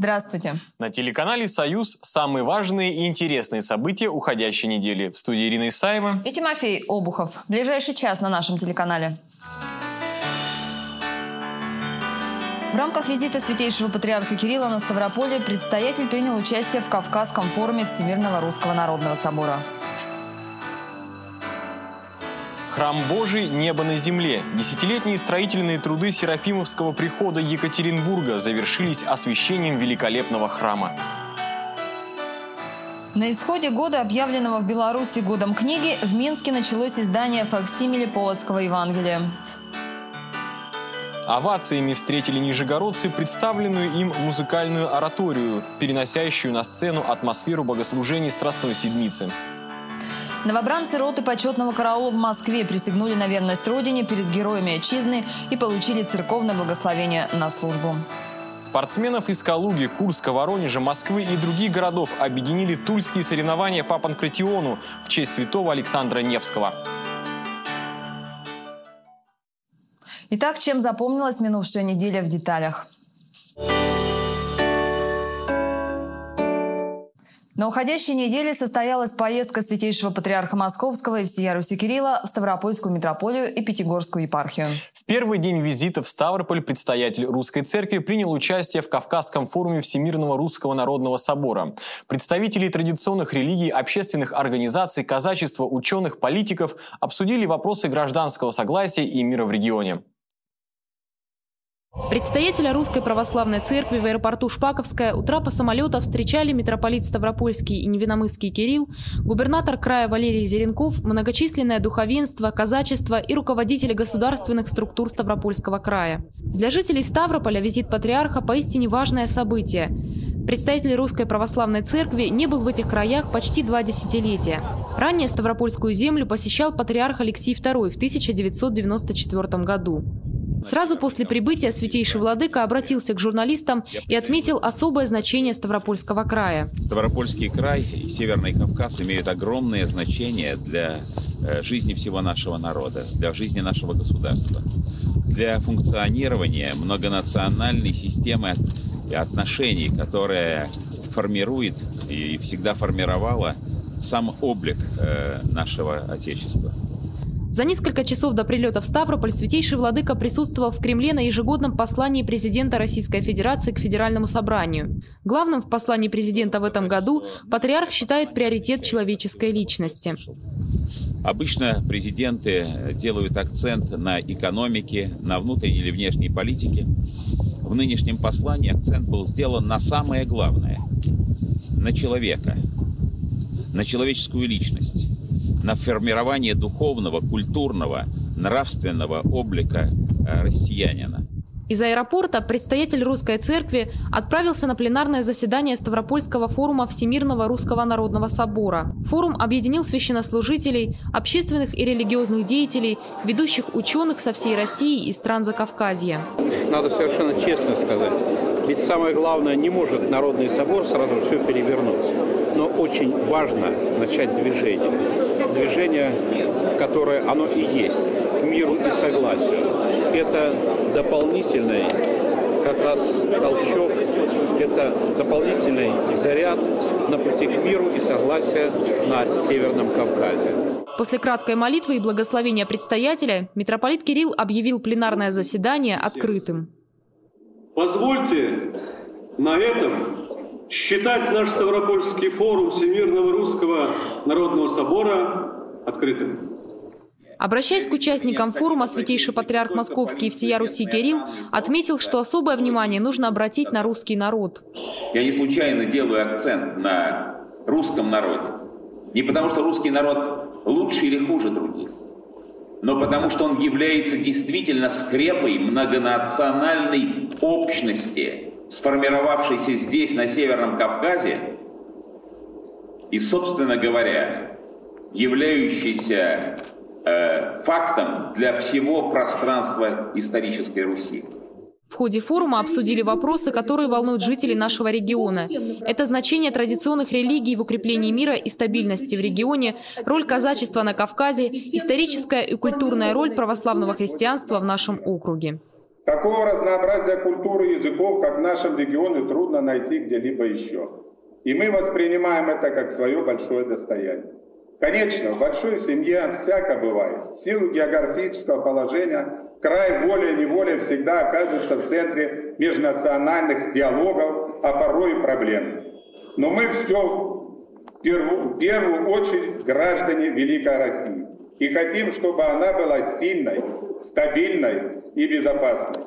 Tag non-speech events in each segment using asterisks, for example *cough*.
Здравствуйте. На телеканале «Союз» самые важные и интересные события уходящей недели. В студии Ирина Исаева и Тимофей Обухов. Ближайший час на нашем телеканале. В рамках визита святейшего патриарха Кирилла на Ставрополе предстоятель принял участие в Кавказском форуме Всемирного Русского Народного Собора. Храм Божий «Небо на земле». Десятилетние строительные труды Серафимовского прихода Екатеринбурга завершились освящением великолепного храма. На исходе года, объявленного в Беларуси годом книги, в Минске началось издание факсимиле Полоцкого Евангелия. Овациями встретили нижегородцы представленную им музыкальную ораторию, переносящую на сцену атмосферу богослужений Страстной Седмицы. Новобранцы роты почетного караула в Москве присягнули на верность Родине перед героями отчизны и получили церковное благословение на службу. Спортсменов из Калуги, Курска, Воронежа, Москвы и других городов объединили тульские соревнования по панкратиону в честь святого Александра Невского. Итак, чем запомнилась минувшая неделя в деталях? На уходящей неделе состоялась поездка святейшего патриарха Московского и всея Руси Кирилла в Ставропольскую митрополию и Пятигорскую епархию. В первый день визита в Ставрополь предстоятель Русской Церкви принял участие в Кавказском форуме Всемирного Русского Народного Собора. Представители традиционных религий, общественных организаций, казачества, ученых, политиков обсудили вопросы гражданского согласия и мира в регионе. Представителя Русской Православной Церкви в аэропорту Шпаковская у трапа самолета встречали митрополит Ставропольский и Невиномысский Кирилл, губернатор края Валерий Зеренков, многочисленное духовенство, казачество и руководители государственных структур Ставропольского края. Для жителей Ставрополя визит патриарха поистине важное событие. Представитель Русской Православной Церкви не был в этих краях почти два десятилетия. Ранее Ставропольскую землю посещал патриарх Алексей II в 1994 году. Сразу после прибытия Святейший Владыка обратился к журналистам и отметил особое значение Ставропольского края. Ставропольский край и Северный Кавказ имеют огромное значение для э, жизни всего нашего народа, для жизни нашего государства, для функционирования многонациональной системы отношений, которая формирует и всегда формировала сам облик э, нашего Отечества. За несколько часов до прилета в Ставрополь Святейший Владыка присутствовал в Кремле на ежегодном послании президента Российской Федерации к Федеральному собранию. Главным в послании президента в этом году патриарх считает приоритет человеческой личности. Обычно президенты делают акцент на экономике, на внутренней или внешней политике. В нынешнем послании акцент был сделан на самое главное – на человека, на человеческую личность на формирование духовного, культурного, нравственного облика э, россиянина. Из аэропорта предстоятель Русской Церкви отправился на пленарное заседание Ставропольского форума Всемирного Русского Народного Собора. Форум объединил священнослужителей, общественных и религиозных деятелей, ведущих ученых со всей России и стран Закавказья. Надо совершенно честно сказать, ведь самое главное, не может Народный Собор сразу все перевернуть но очень важно начать движение. Движение, которое оно и есть, к миру и согласию. Это дополнительный как раз толчок, это дополнительный заряд на пути к миру и согласию на Северном Кавказе. После краткой молитвы и благословения предстоятеля митрополит Кирилл объявил пленарное заседание открытым. Позвольте на этом считать наш Ставропольский форум Всемирного Русского Народного Собора открытым. Обращаясь к участникам форума, святейший патриарх Московский и всея Руси Кирилл отметил, что особое внимание нужно обратить на русский народ. Я не случайно делаю акцент на русском народе. Не потому, что русский народ лучше или хуже других, но потому, что он является действительно скрепой многонациональной общности – сформировавшейся здесь, на Северном Кавказе, и, собственно говоря, являющийся э, фактом для всего пространства исторической Руси. В ходе форума обсудили вопросы, которые волнуют жителей нашего региона. Это значение традиционных религий в укреплении мира и стабильности в регионе, роль казачества на Кавказе, историческая и культурная роль православного христианства в нашем округе. Такого разнообразия культуры и языков, как в нашем регионе, трудно найти где-либо еще. И мы воспринимаем это как свое большое достояние. Конечно, в большой семье всяко бывает. В силу географического положения край волей-неволей всегда оказывается в центре межнациональных диалогов, а порой и проблем. Но мы все в первую, в первую очередь граждане Великой России. И хотим, чтобы она была сильной, стабильной и безопасной.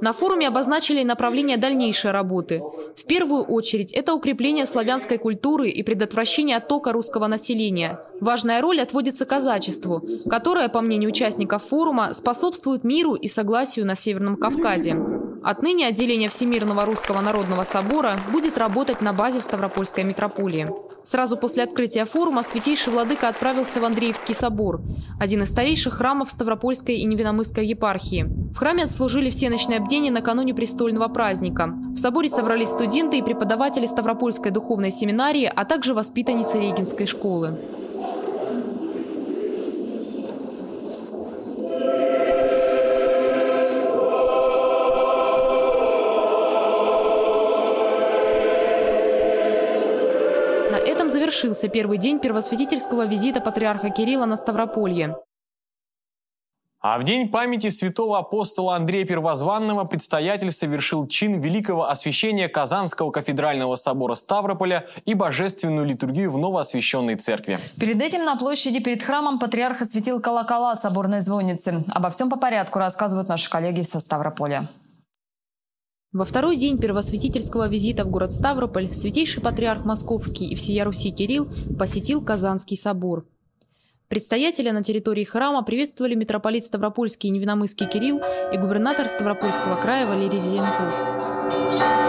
На форуме обозначили направления дальнейшей работы. В первую очередь, это укрепление славянской культуры и предотвращение оттока русского населения. Важная роль отводится казачеству, которое, по мнению участников форума, способствует миру и согласию на Северном Кавказе. Отныне отделение Всемирного Русского Народного Собора будет работать на базе Ставропольской митрополии. Сразу после открытия форума Святейший Владыка отправился в Андреевский собор, один из старейших храмов Ставропольской и Невиномысской епархии. В храме отслужили все ночные бдения накануне престольного праздника. В соборе собрались студенты и преподаватели Ставропольской духовной семинарии, а также воспитанницы Регинской школы. Завершился первый день первосвятительского визита патриарха Кирилла на Ставрополье. А в день памяти святого апостола Андрея Первозванного предстоятель совершил чин великого освящения Казанского кафедрального собора Ставрополя и божественную литургию в новоосвященной церкви. Перед этим на площади перед храмом патриарх осветил колокола соборной звонницы. Обо всем по порядку рассказывают наши коллеги со Ставрополя. Во второй день первосвятительского визита в город Ставрополь святейший патриарх Московский и всея Руси Кирилл посетил Казанский собор. Предстоятеля на территории храма приветствовали митрополит Ставропольский и Невиномысский Кирилл и губернатор Ставропольского края Валерий Зеленков.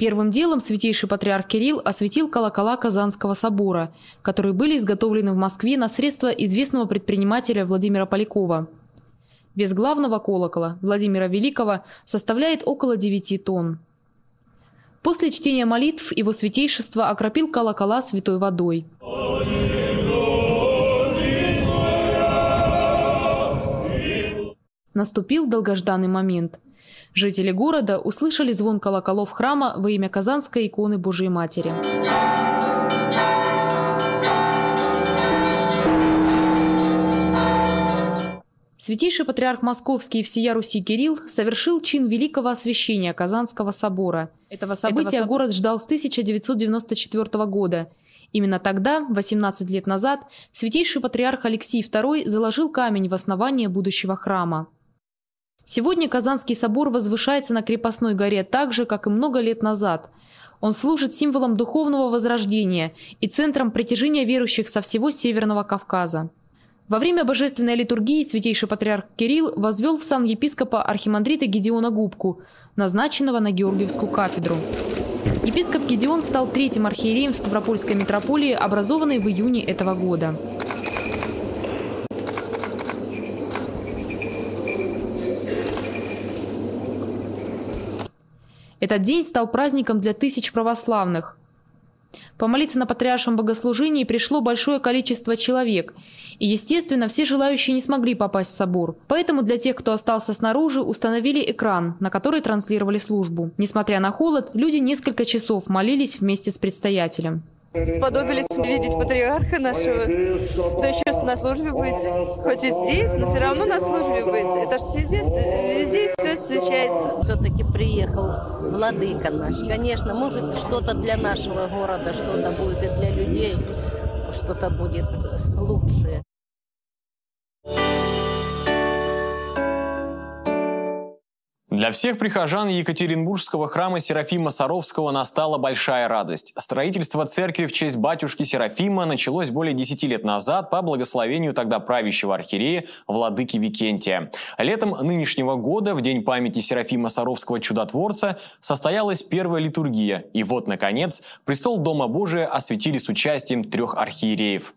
Первым делом святейший патриарх Кирилл осветил колокола Казанского собора, которые были изготовлены в Москве на средства известного предпринимателя Владимира Полякова. Вес главного колокола Владимира Великого составляет около 9 тонн. После чтения молитв его святейшество окропил колокола святой водой. Наступил долгожданный момент – Жители города услышали звон колоколов храма во имя Казанской иконы Божией Матери. Святейший патриарх Московский и всея Руси Кирилл совершил чин великого освящения Казанского собора. Этого события Этого город ждал с 1994 года. Именно тогда, 18 лет назад, святейший патриарх Алексей II заложил камень в основание будущего храма. Сегодня Казанский собор возвышается на крепостной горе так же, как и много лет назад. Он служит символом духовного возрождения и центром притяжения верующих со всего Северного Кавказа. Во время божественной литургии святейший патриарх Кирилл возвел в сан епископа архимандрита Гедеона Губку, назначенного на Георгиевскую кафедру. Епископ Гедеон стал третьим архиереем в Ставропольской митрополии, образованной в июне этого года. Этот день стал праздником для тысяч православных. Помолиться на патриаршем богослужении пришло большое количество человек. И, естественно, все желающие не смогли попасть в собор. Поэтому для тех, кто остался снаружи, установили экран, на который транслировали службу. Несмотря на холод, люди несколько часов молились вместе с предстоятелем. Сподобились видеть патриарха нашего, да еще на службе быть. Хоть и здесь, но все равно на службе быть. Это же везде, везде все встречается. Все-таки приехал владыка наш. Конечно, может что-то для нашего города, что-то будет и для людей, что-то будет лучшее. Для всех прихожан Екатеринбургского храма Серафима Саровского настала большая радость. Строительство церкви в честь батюшки Серафима началось более 10 лет назад по благословению тогда правящего архиерея владыки Викентия. Летом нынешнего года, в день памяти Серафима Саровского чудотворца, состоялась первая литургия. И вот, наконец, престол Дома Божия осветили с участием трех архиереев.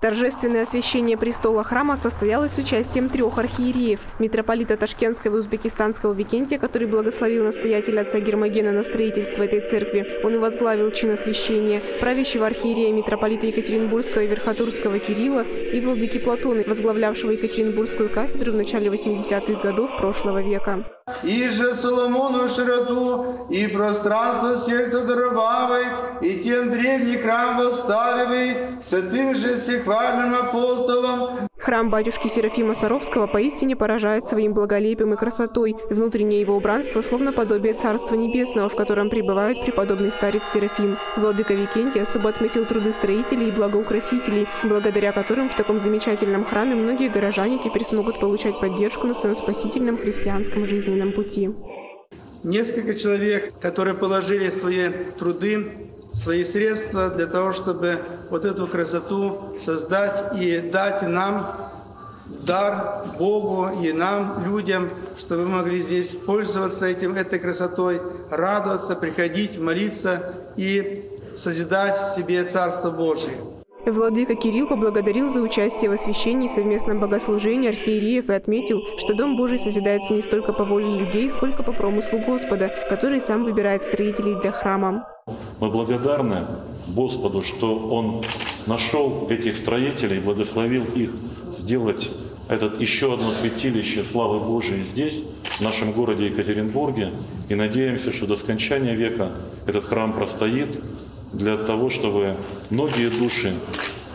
Торжественное освящение престола храма состоялось с участием трех архиереев. Митрополита Ташкентского и Узбекистанского Викентия, который благословил настоятеля отца Гермогена на строительство этой церкви. Он и возглавил чин освящения. Правящего архиерея митрополита Екатеринбургского и Верхотурского Кирилла и владыки Платона, возглавлявшего Екатеринбургскую кафедру в начале 80-х годов прошлого века. «И же Соломону широту, и пространство сердца даровавой, и тем древний храм восставивый, святым же всех хвальным апостолом. Храм батюшки Серафима Саровского поистине поражает своим благолепием и красотой. Внутреннее его убранство словно подобие Царства Небесного, в котором пребывает преподобный старец Серафим. Владыка Викентий особо отметил труды строителей и благоукрасителей, благодаря которым в таком замечательном храме многие горожане теперь смогут получать поддержку на своем спасительном христианском жизненном пути. Несколько человек, которые положили свои труды свои средства для того, чтобы вот эту красоту создать и дать нам дар Богу и нам, людям, чтобы мы могли здесь пользоваться этим, этой красотой, радоваться, приходить, молиться и созидать себе Царство Божие. Владыка Кирилл поблагодарил за участие в освящении и совместном богослужении архиереев и отметил, что Дом Божий созидается не столько по воле людей, сколько по промыслу Господа, который сам выбирает строителей для храма. Мы благодарны Господу, что Он нашел этих строителей, благословил их сделать этот еще одно святилище славы Божией здесь, в нашем городе Екатеринбурге. И надеемся, что до скончания века этот храм простоит для того, чтобы многие души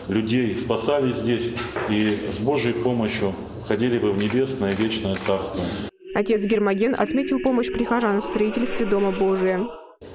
людей спасались здесь и с Божьей помощью входили бы в небесное вечное царство. Отец Гермоген отметил помощь прихожан в строительстве Дома Божия.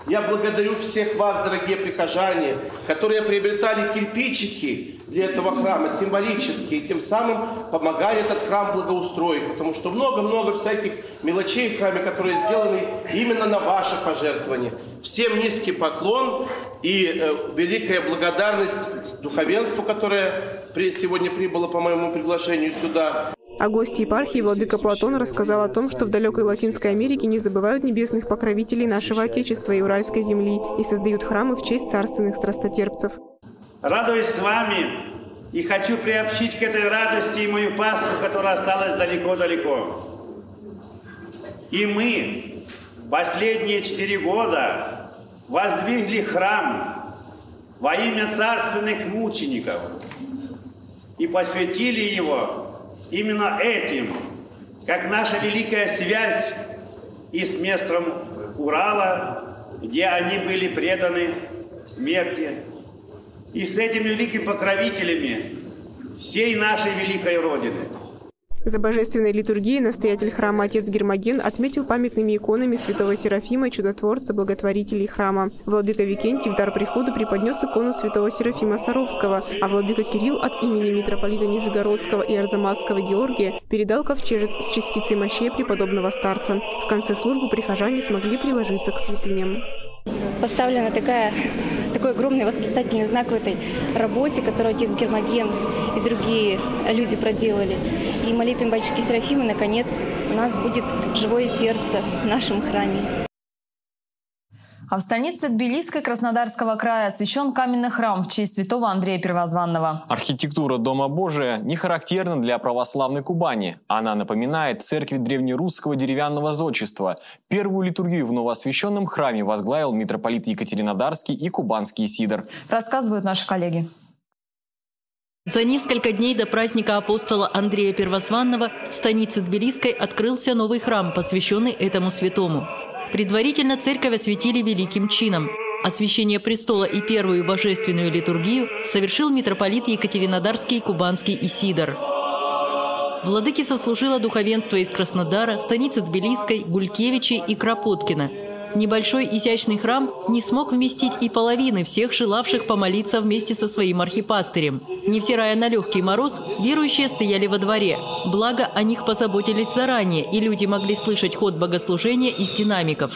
Я благодарю всех вас, дорогие прихожане, которые приобретали кирпичики для этого храма, символические, и тем самым помогали этот храм благоустроить, потому что много-много всяких мелочей в храме, которые сделаны именно на ваше пожертвование. Всем низкий поклон и э, великая благодарность духовенству, которое при, сегодня прибыло по моему приглашению сюда. А гость епархии Владыка Платон рассказал о том, что в далекой Латинской Америке не забывают небесных покровителей нашего Отечества и Уральской земли и создают храмы в честь царственных страстотерпцев. Радуюсь с вами и хочу приобщить к этой радости и мою пасту, которая осталась далеко-далеко. И мы последние четыре года воздвигли храм во имя царственных мучеников и посвятили его именно этим, как наша великая связь и с местом Урала, где они были преданы смерти, и с этими великими покровителями всей нашей великой Родины – за божественной литургией настоятель храма отец Гермоген отметил памятными иконами святого Серафима, чудотворца, благотворителей храма. Владыка Викентий в дар приходу преподнес икону святого Серафима Саровского, а владыка Кирилл от имени митрополита Нижегородского и Арзамасского Георгия передал ковчежец с частицей мощей преподобного старца. В конце службы прихожане смогли приложиться к святыням поставлена такая, такой огромный восклицательный знак в этой работе, которую отец Гермоген и другие люди проделали. И молитвами батюшки Серафима, наконец, у нас будет живое сердце в нашем храме. А в станице Тбилисской Краснодарского края освящен каменный храм в честь святого Андрея Первозванного. Архитектура Дома Божия не характерна для православной Кубани. Она напоминает церкви древнерусского деревянного зодчества. Первую литургию в новоосвященном храме возглавил митрополит Екатеринодарский и Кубанский Сидор. Рассказывают наши коллеги. За несколько дней до праздника апостола Андрея Первозванного в станице Тбилисской открылся новый храм, посвященный этому святому. Предварительно церковь осветили великим чином. Освящение престола и первую божественную литургию совершил митрополит Екатеринодарский Кубанский Исидор. Владыке сослужило духовенство из Краснодара, станицы Тбилисской, Гулькевичей и Кропоткина – Небольшой изящный храм не смог вместить и половины всех желавших помолиться вместе со своим архипастырем. Невзирая на легкий мороз, верующие стояли во дворе. Благо, о них позаботились заранее, и люди могли слышать ход богослужения из динамиков.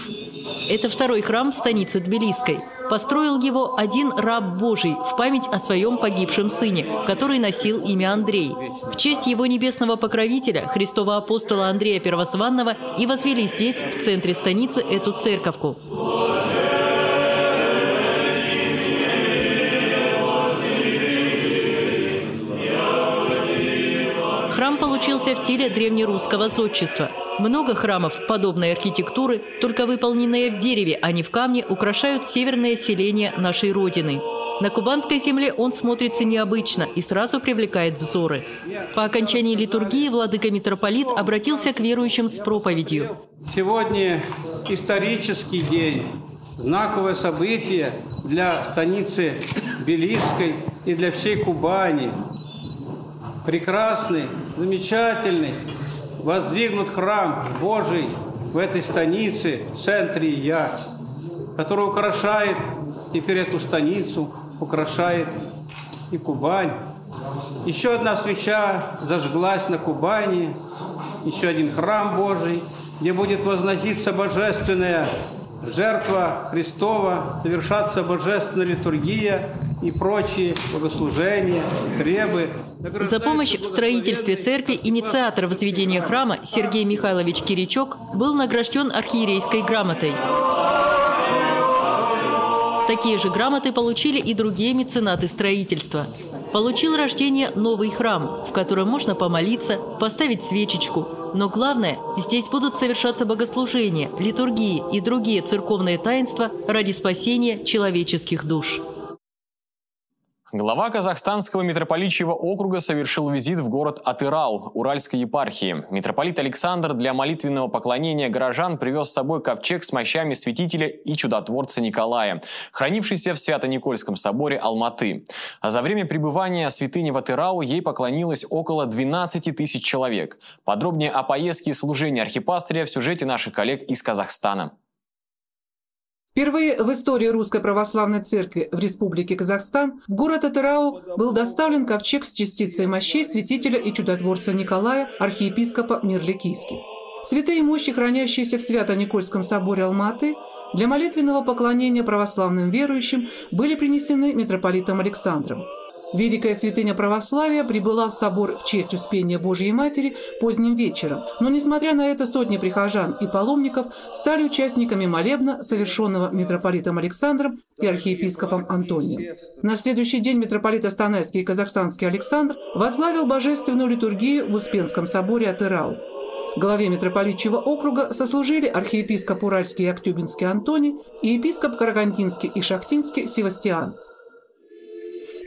Это второй храм в станице Тбилисской. Построил его один раб Божий в память о своем погибшем сыне, который носил имя Андрей. В честь его небесного покровителя, Христова апостола Андрея Первозванного, и возвели здесь, в центре станицы, эту церковку. Получился в стиле древнерусского зодчества. Много храмов подобной архитектуры, только выполненные в дереве, а не в камне, украшают северное селение нашей Родины. На кубанской земле он смотрится необычно и сразу привлекает взоры. По окончании литургии владыка-митрополит обратился к верующим с проповедью. Сегодня исторический день, знаковое событие для станицы Белисской и для всей Кубани. Прекрасный, замечательный, воздвигнут храм Божий в этой станице, в центре Я, который украшает теперь эту станицу, украшает и Кубань. Еще одна свеча зажглась на Кубани, еще один храм Божий, где будет возноситься божественная жертва Христова, совершаться божественная литургия и прочие богослужения, требы. За помощь в строительстве церкви инициатор возведения храма Сергей Михайлович Киричок был награжден архиерейской грамотой. Такие же грамоты получили и другие меценаты строительства. Получил рождение новый храм, в котором можно помолиться, поставить свечечку. Но главное, здесь будут совершаться богослужения, литургии и другие церковные таинства ради спасения человеческих душ. Глава Казахстанского митрополичьего округа совершил визит в город Атырау Уральской епархии. Митрополит Александр для молитвенного поклонения горожан привез с собой ковчег с мощами святителя и чудотворца Николая, хранившийся в Свято-Никольском соборе Алматы. А за время пребывания святыни в Атырау ей поклонилось около 12 тысяч человек. Подробнее о поездке и служении архипастыря в сюжете наших коллег из Казахстана. Впервые в истории Русской Православной Церкви в Республике Казахстан в город Атырау был доставлен ковчег с частицей мощей святителя и чудотворца Николая, архиепископа Мирликийский. Святые мощи, хранящиеся в Свято-Никольском соборе Алматы, для молитвенного поклонения православным верующим были принесены митрополитом Александром. Великая святыня православия прибыла в собор в честь Успения Божьей Матери поздним вечером, но, несмотря на это, сотни прихожан и паломников стали участниками молебна, совершенного митрополитом Александром и архиепископом Антонием. На следующий день митрополит Астанайский и Казахстанский Александр возглавил божественную литургию в Успенском соборе Атырау. В главе митрополитчего округа сослужили архиепископ Уральский и Актюбинский Антоний и епископ Карагандинский и Шахтинский Севастиан.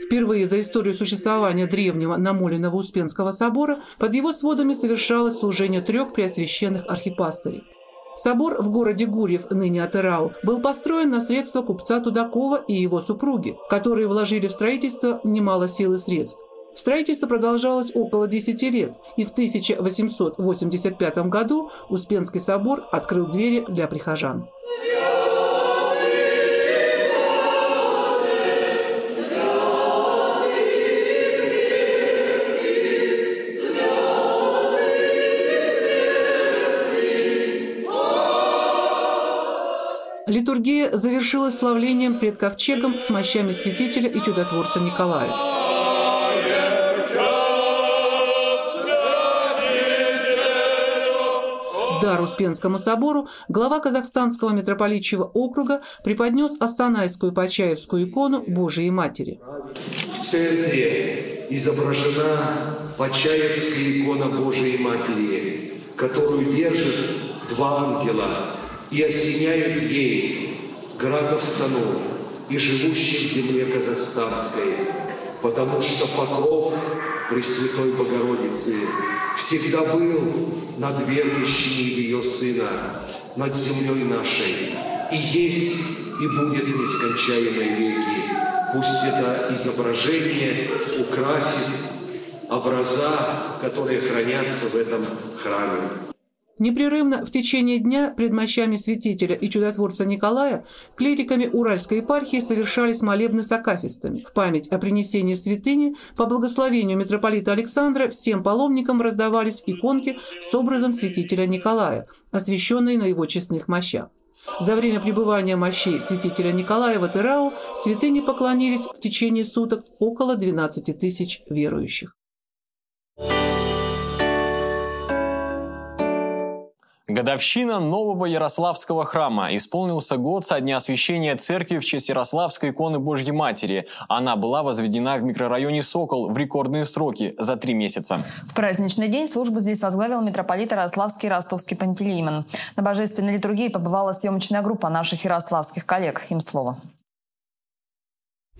Впервые за историю существования древнего намоленного Успенского собора под его сводами совершалось служение трех преосвященных архипастырей. Собор в городе Гурьев, ныне Атырау, был построен на средства купца Тудакова и его супруги, которые вложили в строительство немало сил и средств. Строительство продолжалось около 10 лет, и в 1885 году Успенский собор открыл двери для прихожан. Литургия завершилась славлением пред ковчегом с мощами святителя и чудотворца Николая. В дар Успенскому собору глава Казахстанского митрополитчего округа преподнес Астанайскую Почаевскую икону Божией Матери. В центре изображена Почаевская икона Божией Матери, которую держит два ангела и осеняют ей град Астану и живущих в земле казахстанской, потому что покров Пресвятой Богородицы всегда был над верующими ее Сына, над землей нашей, и есть, и будет нескончаемые веки. Пусть это изображение украсит образа, которые хранятся в этом храме. Непрерывно в течение дня пред мощами святителя и чудотворца Николая клириками Уральской епархии совершались молебны с акафистами. В память о принесении святыни по благословению митрополита Александра всем паломникам раздавались иконки с образом святителя Николая, освященные на его честных мощах. За время пребывания мощей святителя Николая в Атырау святыни поклонились в течение суток около 12 тысяч верующих. Годовщина нового Ярославского храма. Исполнился год со дня освящения церкви в честь Ярославской иконы Божьей Матери. Она была возведена в микрорайоне Сокол в рекордные сроки за три месяца. В праздничный день службу здесь возглавил митрополит Ярославский ростовский Пантелеймон. На божественной литургии побывала съемочная группа наших ярославских коллег. Им слово.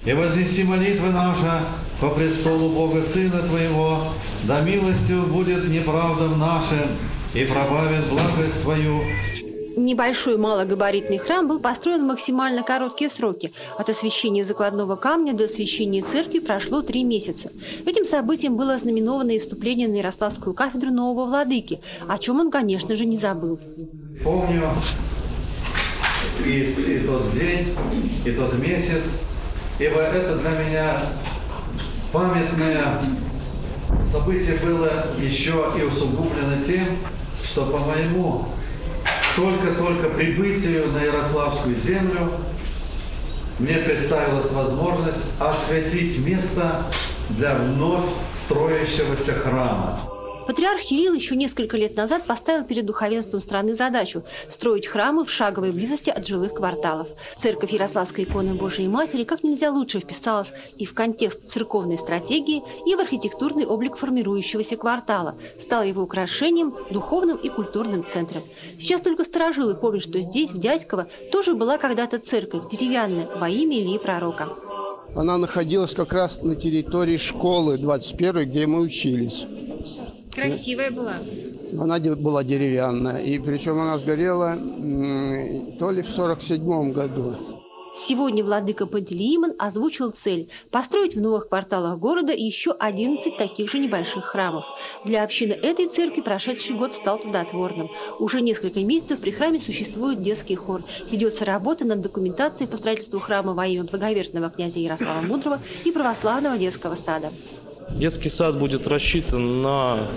И вознеси молитвы наши по престолу Бога Сына Твоего, да милостью будет неправдам нашим, и пробавит благость свою. Небольшой малогабаритный храм был построен в максимально короткие сроки. От освящения закладного камня до освящения церкви прошло три месяца. Этим событием было ознаменовано и вступление на Ярославскую кафедру нового владыки, о чем он, конечно же, не забыл. Помню и, и тот день, и тот месяц, ибо это для меня памятное событие было еще и усугублено тем, что по моему только-только прибытию на Ярославскую землю мне представилась возможность осветить место для вновь строящегося храма. Патриарх Кирилл еще несколько лет назад поставил перед духовенством страны задачу – строить храмы в шаговой близости от жилых кварталов. Церковь Ярославской иконы Божией Матери как нельзя лучше вписалась и в контекст церковной стратегии, и в архитектурный облик формирующегося квартала, стала его украшением, духовным и культурным центром. Сейчас только сторожилы помнят, что здесь, в Дядьково, тоже была когда-то церковь, деревянная, во имя Ильи Пророка. Она находилась как раз на территории школы 21 где мы учились. Красивая была. Она была деревянная, и причем она сгорела то ли в 47 году. Сегодня владыка Пантелеимон озвучил цель – построить в новых кварталах города еще 11 таких же небольших храмов. Для общины этой церкви прошедший год стал плодотворным. Уже несколько месяцев при храме существует детский хор. Ведется работа над документацией по строительству храма во имя благоверного князя Ярослава Мудрого и православного детского сада. Детский сад будет рассчитан на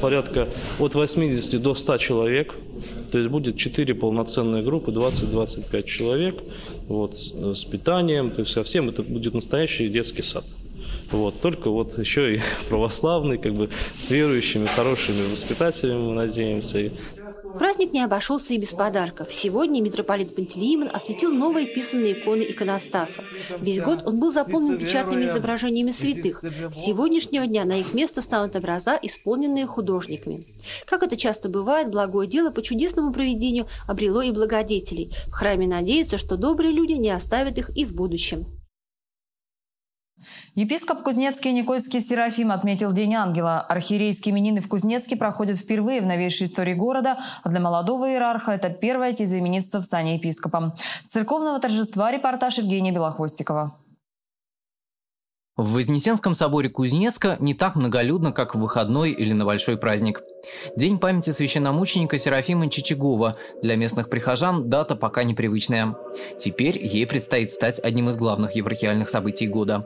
порядка от 80 до 100 человек. То есть будет 4 полноценные группы, 20-25 человек вот, с питанием. То есть совсем это будет настоящий детский сад. Вот, только вот еще и *laughs* православный, как бы с верующими, хорошими воспитателями, мы надеемся. Праздник не обошелся и без подарков. Сегодня митрополит Пантелеимон осветил новые писанные иконы иконостаса. Весь год он был заполнен печатными изображениями святых. С сегодняшнего дня на их место станут образа, исполненные художниками. Как это часто бывает, благое дело по чудесному проведению обрело и благодетелей. В храме надеются, что добрые люди не оставят их и в будущем. Епископ Кузнецкий Никольский Серафим отметил День ангела. Архиерейские именины в Кузнецке проходят впервые в новейшей истории города, а для молодого иерарха это первое тезаименитство в сане епископа. Церковного торжества репортаж Евгения Белохвостикова. В Вознесенском соборе Кузнецка не так многолюдно, как в выходной или на большой праздник. День памяти священномученика Серафима Чичагова. Для местных прихожан дата пока непривычная. Теперь ей предстоит стать одним из главных епархиальных событий года.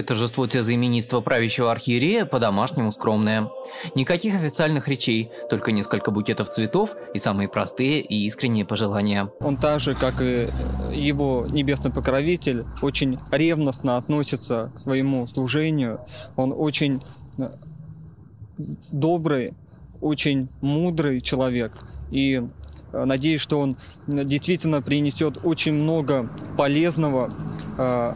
Первое торжество тезаименитства правящего архиерея по-домашнему скромное. Никаких официальных речей, только несколько букетов цветов и самые простые и искренние пожелания. Он так же, как и его небесный покровитель, очень ревностно относится к своему служению. Он очень э, добрый, очень мудрый человек. И э, надеюсь, что он действительно принесет очень много полезного э,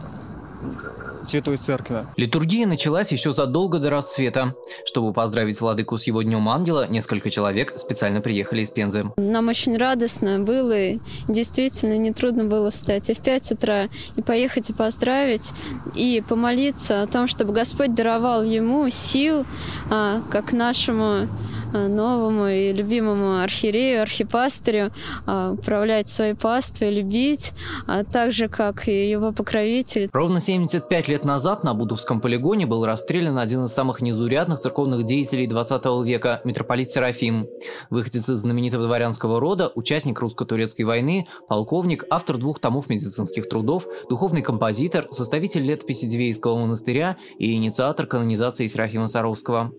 Святой Церкви. Литургия началась еще задолго до расцвета. Чтобы поздравить Владыку с его Днем Ангела, несколько человек специально приехали из Пензы. Нам очень радостно было, и действительно нетрудно было встать и в 5 утра, и поехать и поздравить, и помолиться о том, чтобы Господь даровал ему сил, а, как нашему новому и любимому архиерею, архипастырю, э, управлять своей паствой, любить, а так же, как и его покровитель. Ровно 75 лет назад на Будовском полигоне был расстрелян один из самых незурядных церковных деятелей 20 века – митрополит Серафим. Выходец из знаменитого дворянского рода, участник русско-турецкой войны, полковник, автор двух томов медицинских трудов, духовный композитор, составитель летописи Дивеевского монастыря и инициатор канонизации Серафима Саровского.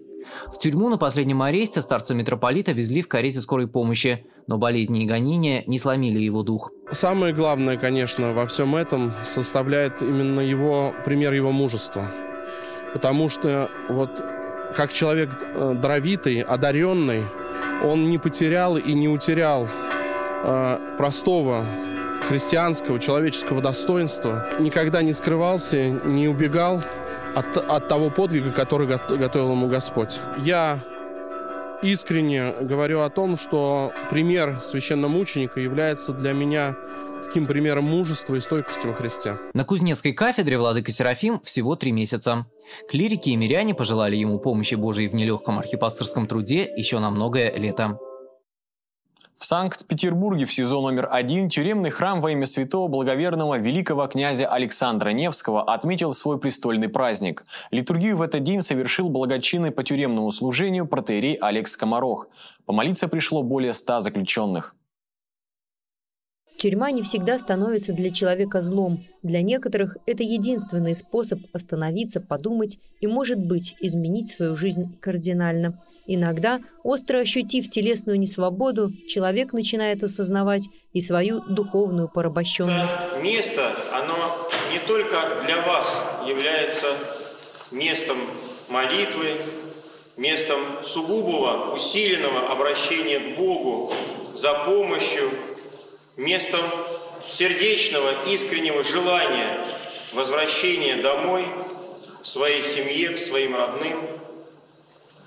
В тюрьму на последнем аресте старца-митрополита везли в карете скорой помощи, но болезни и гонения не сломили его дух. Самое главное, конечно, во всем этом составляет именно его пример его мужества. Потому что вот как человек э, даровитый, одаренный, он не потерял и не утерял э, простого христианского, человеческого достоинства, никогда не скрывался, не убегал от, от того подвига, который готовил ему Господь. Я искренне говорю о том, что пример священномученика является для меня таким примером мужества и стойкости во Христе. На Кузнецкой кафедре владыка Серафим всего три месяца. Клирики и миряне пожелали ему помощи Божией в нелегком архипасторском труде еще на многое лето. В Санкт-Петербурге в сезон номер один тюремный храм во имя святого благоверного великого князя Александра Невского отметил свой престольный праздник. Литургию в этот день совершил благочинный по тюремному служению протеерей Алекс Скоморох. Помолиться пришло более ста заключенных. Тюрьма не всегда становится для человека злом. Для некоторых это единственный способ остановиться, подумать и, может быть, изменить свою жизнь кардинально. Иногда, остро ощутив телесную несвободу, человек начинает осознавать и свою духовную порабощенность. Это место, оно не только для вас является местом молитвы, местом сугубого, усиленного обращения к Богу за помощью, местом сердечного, искреннего желания возвращения домой, к своей семье, к своим родным –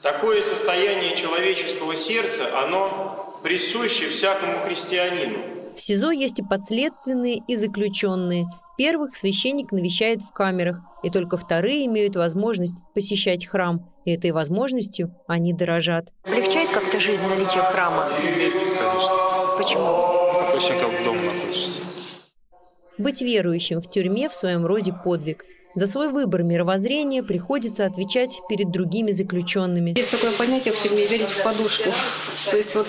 Такое состояние человеческого сердца, оно присуще всякому христианину. В СИЗО есть и подследственные, и заключенные. Первых священник навещает в камерах, и только вторые имеют возможность посещать храм. И этой возможностью они дорожат. Облегчает как-то жизнь наличие храма здесь? Конечно. Почему? Точно как дома находишься. Быть верующим в тюрьме в своем роде подвиг – за свой выбор мировоззрения приходится отвечать перед другими заключенными. Есть такое понятие в тюрьме «верить в подушку». То есть вот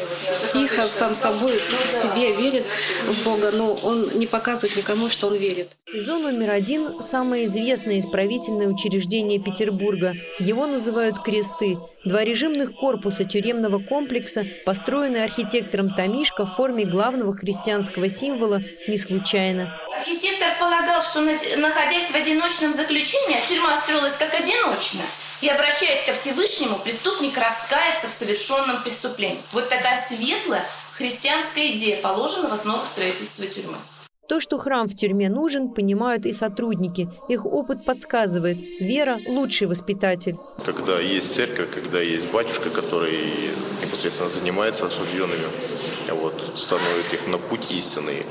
тихо, сам собой, в себе верит в Бога, но он не показывает никому, что он верит. Сезон номер один – самое известное исправительное учреждение Петербурга. Его называют «Кресты». Два режимных корпуса тюремного комплекса, построенные архитектором Тамишко в форме главного христианского символа, не случайно. Архитектор полагал, что находясь в одиночном заключении, тюрьма строилась как одиночная. И обращаясь ко Всевышнему, преступник раскается в совершенном преступлении. Вот такая светлая христианская идея положена в основу строительства тюрьмы. То, что храм в тюрьме нужен, понимают и сотрудники. Их опыт подсказывает. Вера – лучший воспитатель. Когда есть церковь, когда есть батюшка, который непосредственно занимается осужденными, вот, становит их на путь истинный.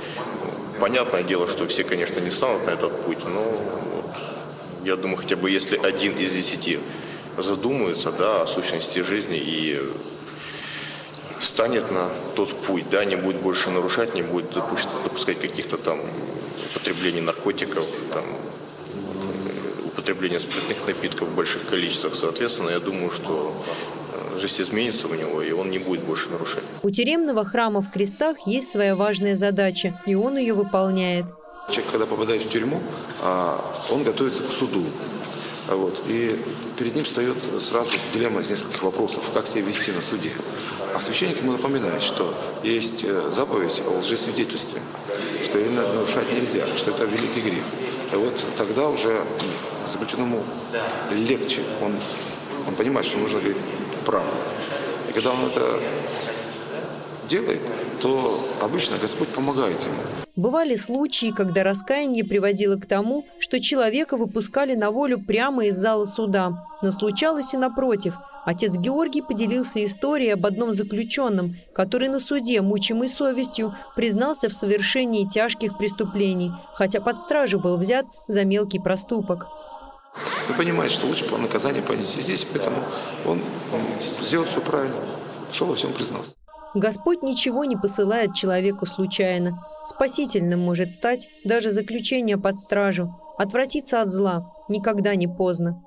Понятное дело, что все, конечно, не станут на этот путь, но вот, я думаю, хотя бы если один из десяти задумается да, о сущности жизни и станет на тот путь, да, не будет больше нарушать, не будет допускать каких-то там употреблений наркотиков, там, употребления спиртных напитков в больших количествах. Соответственно, я думаю, что э, жизнь изменится у него, и он не будет больше нарушать. У тюремного храма в крестах есть своя важная задача, и он ее выполняет. Человек, когда попадает в тюрьму, а, он готовится к суду. Вот, и перед ним встает сразу дилемма из нескольких вопросов, как себя вести на суде. А священник ему напоминает, что есть э, заповедь о лжесвидетельстве, что ее нарушать нельзя, что это великий грех. И вот тогда уже заключенному легче, он, он понимает, что нужно говорить правду. И когда он это делает, то обычно Господь помогает ему. Бывали случаи, когда раскаяние приводило к тому, что человека выпускали на волю прямо из зала суда. Но случалось и напротив. Отец Георгий поделился историей об одном заключенном, который на суде, мучимый совестью, признался в совершении тяжких преступлений, хотя под стражу был взят за мелкий проступок. Вы понимаете, что лучше наказание понести здесь, поэтому он сделал все правильно, шел во всем признался. Господь ничего не посылает человеку случайно. Спасительным может стать даже заключение под стражу. Отвратиться от зла никогда не поздно.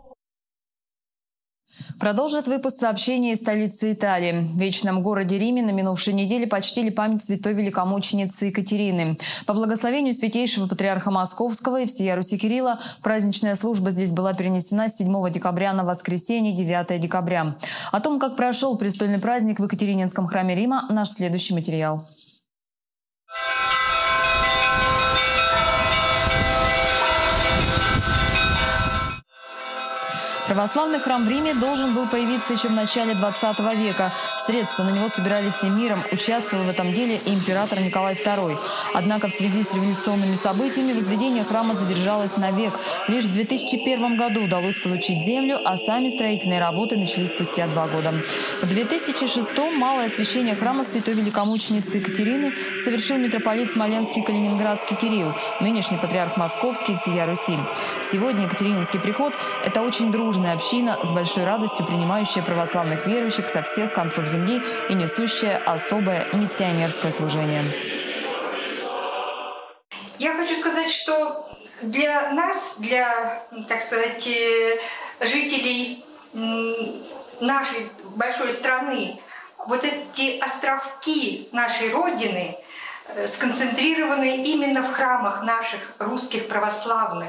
Продолжит выпуск сообщения из столицы Италии. В вечном городе Риме на минувшей неделе почтили память святой великомученицы Екатерины. По благословению святейшего патриарха Московского и всея Руси Кирилла праздничная служба здесь была перенесена с 7 декабря на воскресенье 9 декабря. О том, как прошел престольный праздник в Екатерининском храме Рима, наш следующий материал. Православный храм в Риме должен был появиться еще в начале 20 века. Средства на него собирали всем миром. Участвовал в этом деле и император Николай II. Однако в связи с революционными событиями возведение храма задержалось навек. Лишь в 2001 году удалось получить землю, а сами строительные работы начались спустя два года. В 2006 малое освящение храма святой великомученицы Екатерины совершил митрополит Смоленский Калининградский Кирилл, нынешний патриарх Московский и всея Руси. Сегодня Екатерининский приход – это очень дружный дружная община, с большой радостью принимающая православных верующих со всех концов земли и несущая особое миссионерское служение. Я хочу сказать, что для нас, для, так сказать, э, жителей нашей большой страны, вот эти островки нашей Родины э, сконцентрированы именно в храмах наших русских православных.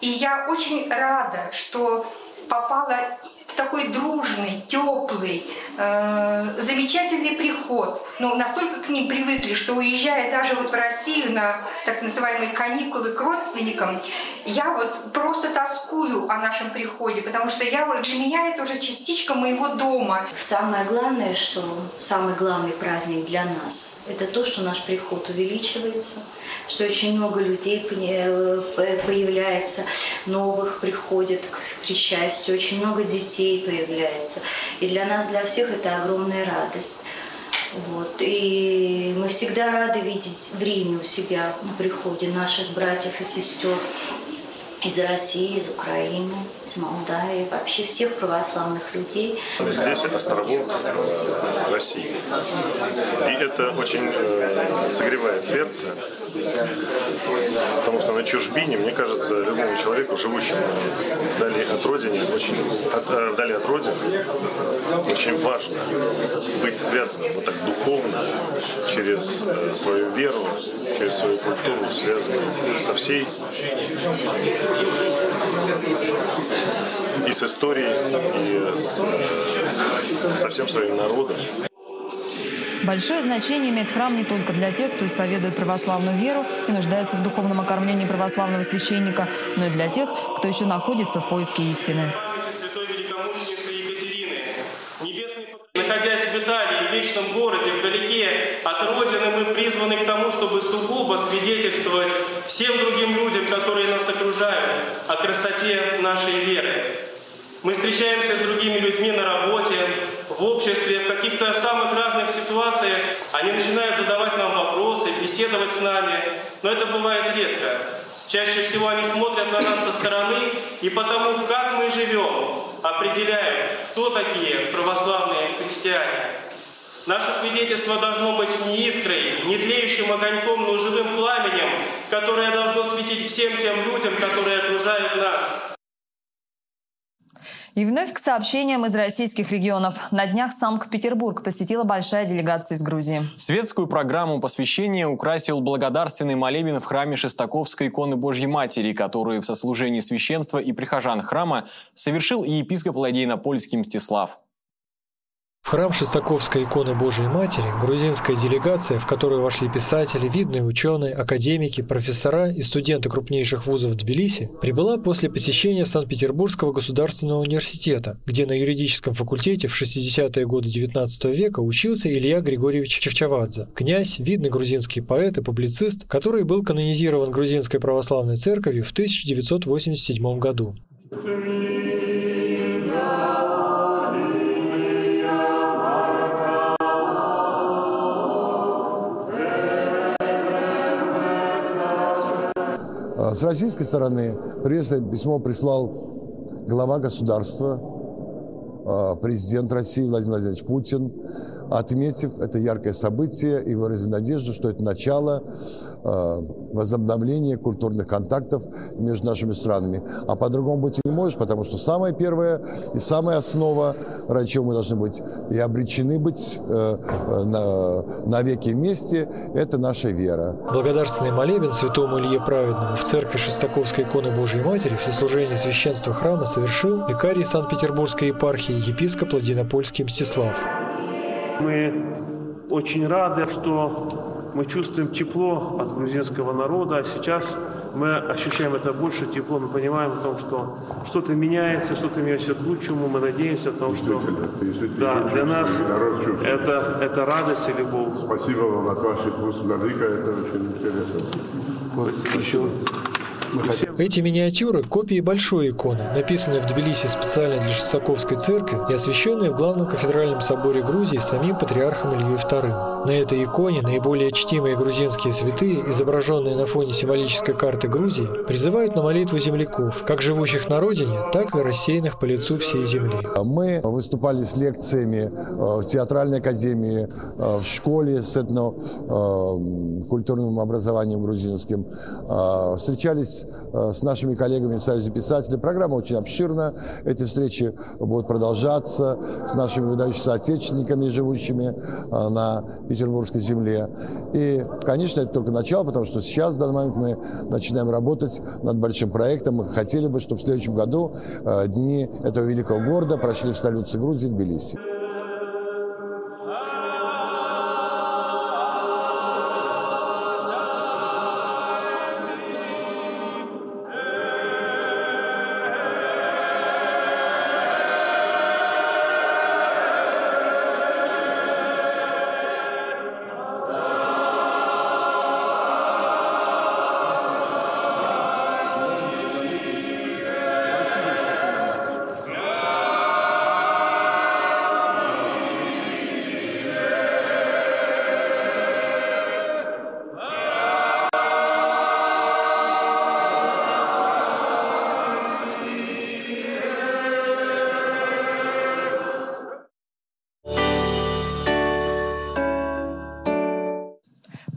И я очень рада, что попала в такой дружный, теплый, э, замечательный приход. Ну, настолько к ним привыкли, что уезжая даже вот в Россию на так называемые каникулы к родственникам, я вот просто тоскую о нашем приходе, потому что я, для меня это уже частичка моего дома. Самое главное, что самый главный праздник для нас, это то, что наш приход увеличивается – что очень много людей э, появляется, новых приходит к причастию, очень много детей появляется. И для нас, для всех это огромная радость. Вот. И мы всегда рады видеть в Риме у себя на приходе наших братьев и сестер из России, из Украины, из Молдавии, вообще всех православных людей. Здесь островок России. И это очень э, согревает сердце, потому что на чужбине, мне кажется, любому человеку, живущему вдали от Родины, очень, от, э, вдали от Родины, очень важно быть связанным вот так духовно, через э, свою веру, через свою культуру, связанным со всей и с историей, и с, со всем своим народом. Большое значение имеет храм не только для тех, кто исповедует православную веру и нуждается в духовном окормлении православного священника, но и для тех, кто еще находится в поиске истины. Находясь в Италии, в вечном городе, от Родины, мы призваны к тому, чтобы сугубо свидетельствовать всем другим людям, которые нас окружают, о красоте нашей веры. Мы встречаемся с другими людьми на работе, в обществе, в каких-то самых разных ситуациях. Они начинают задавать нам вопросы, беседовать с нами, но это бывает редко. Чаще всего они смотрят на нас со стороны и потому, как мы живем, определяют, кто такие православные христиане. Наше свидетельство должно быть не искрой, не тлеющим огоньком, но живым пламенем, которое должно светить всем тем людям, которые окружают нас. И вновь к сообщениям из российских регионов. На днях Санкт-Петербург посетила большая делегация из Грузии. Светскую программу посвящения украсил благодарственный молебен в храме Шестаковской иконы Божьей Матери, которую в сослужении священства и прихожан храма совершил и епископ Ладейно-Польский Мстислав. В храм Шестаковской иконы Божией Матери грузинская делегация, в которую вошли писатели, видные ученые, академики, профессора и студенты крупнейших вузов Тбилиси, прибыла после посещения Санкт-Петербургского государственного университета, где на юридическом факультете в 60-е годы XIX века учился Илья Григорьевич Чевчавадзе, князь, видный грузинский поэт и публицист, который был канонизирован Грузинской православной церковью в 1987 году. С российской стороны письмо прислал глава государства, а, президент России Владимир Владимирович Путин. Отметив это яркое событие и выразив надежду, что это начало э, возобновления культурных контактов между нашими странами. А по-другому быть не можешь, потому что самое первое и самая основа, ради чего мы должны быть и обречены быть э, на, навеки вместе, это наша вера. Благодарственный молебен святому Илье Праведному в церкви Шестаковской иконы Божией Матери в сослужении священства храма совершил викарий Санкт-Петербургской епархии епископ Владинопольский Мстислав. Мы очень рады, что мы чувствуем тепло от грузинского народа, а сейчас мы ощущаем это больше тепло, мы понимаем о том, что что-то меняется, что-то меняется к лучшему, мы надеемся о том, что да, для нас это, это радость и любовь. Спасибо вам от ваших уст, Владыка, это очень интересно. Спасибо. Эти миниатюры – копии большой иконы, написанные в Тбилиси специально для Шестаковской церкви и освященные в главном кафедральном соборе Грузии самим патриархом Ильей II. На этой иконе наиболее чтимые грузинские святые, изображенные на фоне символической карты Грузии, призывают на молитву земляков, как живущих на родине, так и рассеянных по лицу всей земли. Мы выступали с лекциями э, в театральной академии, э, в школе с этно-культурным э, образованием грузинским, встречались Э, с нашими коллегами в Союзе писателей. Программа очень обширна. Эти встречи будут продолжаться с нашими выдающимися отечественниками, живущими э, на петербургской земле. И, конечно, это только начало, потому что сейчас, в данный момент, мы начинаем работать над большим проектом. Мы хотели бы, чтобы в следующем году э, дни этого великого города прошли в столице Грузии, Тбилиси.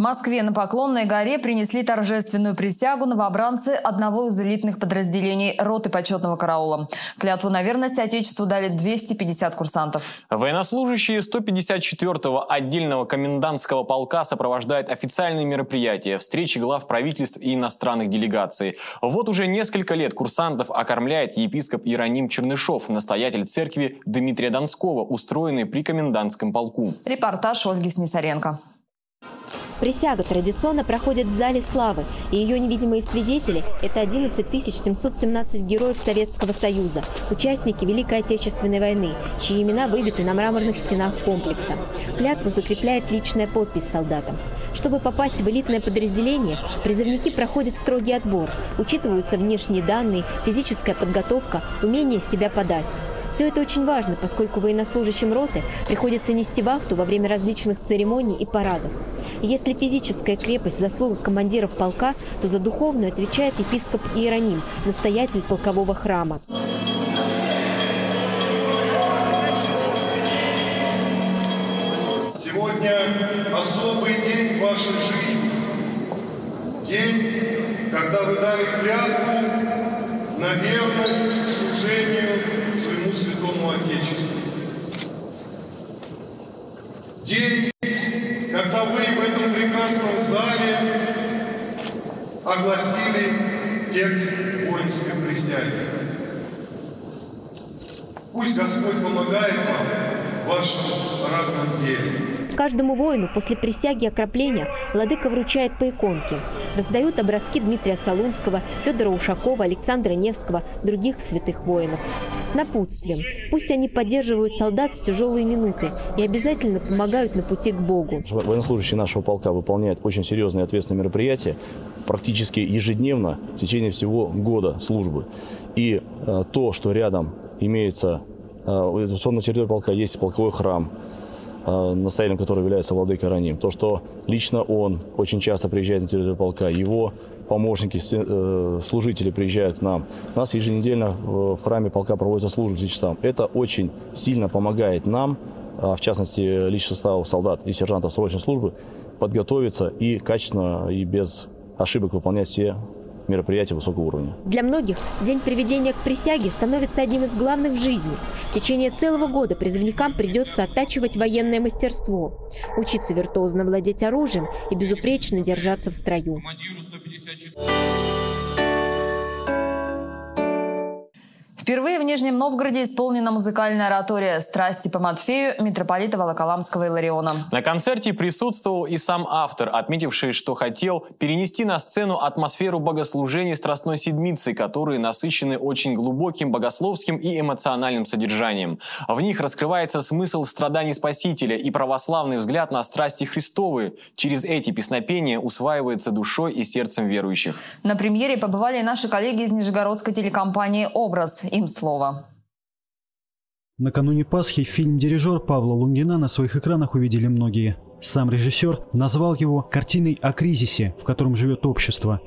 Москве на Поклонной горе принесли торжественную присягу новобранцы одного из элитных подразделений роты почетного караула. Клятву на верность Отечеству дали 250 курсантов. Военнослужащие 154-го отдельного комендантского полка сопровождают официальные мероприятия, встречи глав правительств и иностранных делегаций. Вот уже несколько лет курсантов окормляет епископ Иероним Чернышов, настоятель церкви Дмитрия Донского, устроенный при комендантском полку. Репортаж Ольги Снисаренко. Присяга традиционно проходит в Зале Славы, и ее невидимые свидетели – это 11 717 героев Советского Союза, участники Великой Отечественной войны, чьи имена выбиты на мраморных стенах комплекса. Клятву закрепляет личная подпись солдатам. Чтобы попасть в элитное подразделение, призывники проходят строгий отбор, учитываются внешние данные, физическая подготовка, умение себя подать. Все это очень важно, поскольку военнослужащим роты приходится нести вахту во время различных церемоний и парадов. если физическая крепость – заслуга командиров полка, то за духовную отвечает епископ Иероним, настоятель полкового храма. Сегодня особый день в вашей жизни. День, когда вы дали клятву на верность служению своему святому Отечеству. День, когда вы в этом прекрасном зале огласили текст воинской присяги. Пусть Господь помогает вам в вашем ратном деле. Каждому воину после присяги и окропления владыка вручает по иконке. Раздают образки Дмитрия Солунского, Федора Ушакова, Александра Невского, других святых воинов. С напутствием. Пусть они поддерживают солдат в тяжелые минуты и обязательно помогают на пути к Богу. Военнослужащие нашего полка выполняют очень серьезные и ответственные мероприятия практически ежедневно в течение всего года службы. И э, то, что рядом имеется, э, на территории полка есть полковой храм, Э, настоятелем которого является владыка Раним. То, что лично он очень часто приезжает на территорию полка, его помощники, э, служители приезжают к нам. У нас еженедельно в храме полка проводятся службы к часам. Это очень сильно помогает нам а в частности личный состав солдат и сержантов срочной службы, подготовиться и качественно и без ошибок выполнять все мероприятия высокого уровня. Для многих день приведения к присяге становится одним из главных в жизни. В течение целого года призывникам придется оттачивать военное мастерство, учиться виртуозно владеть оружием и безупречно держаться в строю. Впервые в Нижнем Новгороде исполнена музыкальная оратория «Страсти по Матфею» митрополита Волоколамского Илариона. На концерте присутствовал и сам автор, отметивший, что хотел перенести на сцену атмосферу богослужения Страстной Седмицы, которые насыщены очень глубоким богословским и эмоциональным содержанием. В них раскрывается смысл страданий Спасителя и православный взгляд на страсти Христовы. Через эти песнопения усваивается душой и сердцем верующих. На премьере побывали наши коллеги из нижегородской телекомпании «Образ» им слово. Накануне Пасхи фильм «Дирижер» Павла Лунгина на своих экранах увидели многие. Сам режиссер назвал его картиной о кризисе, в котором живет общество.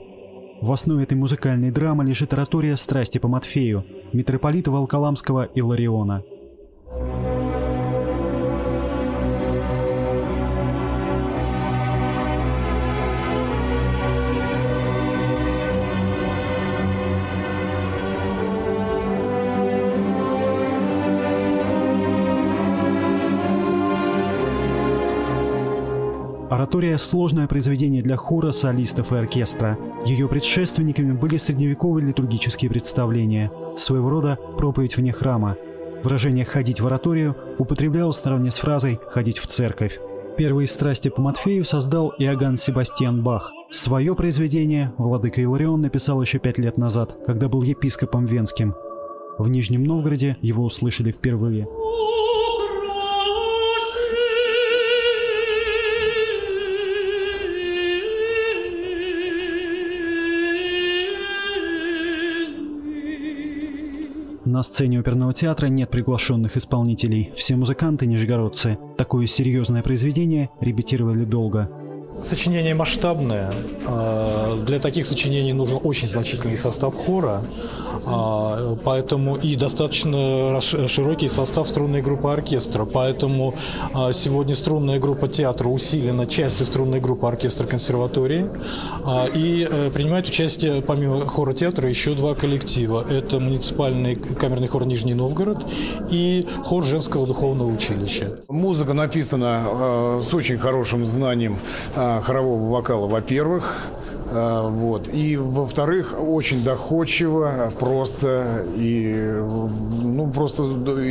В основе этой музыкальной драмы лежит оратория «Страсти по Матфею» митрополита Волколамского Илариона – Оратория – сложное произведение для хора, солистов и оркестра. Ее предшественниками были средневековые литургические представления, своего рода проповедь вне храма. Выражение «ходить в ораторию» употреблялось наравне с фразой «ходить в церковь». Первые страсти по Матфею создал Иоганн Себастьян Бах. Свое произведение владыка Иларион написал еще пять лет назад, когда был епископом Венским. В Нижнем Новгороде его услышали впервые. На сцене оперного театра нет приглашенных исполнителей. Все музыканты – нижегородцы. Такое серьезное произведение репетировали долго. Сочинение масштабное. А, для таких сочинений нужен очень значительный состав хора, а, поэтому и достаточно широкий состав струнной группы оркестра. Поэтому а, сегодня струнная группа театра усилена частью струнной группы оркестра консерватории. И э, принимает участие помимо хора театра еще два коллектива. Это муниципальный камерный хор Нижний Новгород и хор женского духовного училища. Музыка написана с очень хорошим знанием хорового вокала, во-первых, а, вот. И, во-вторых, очень доходчиво, просто и ну, просто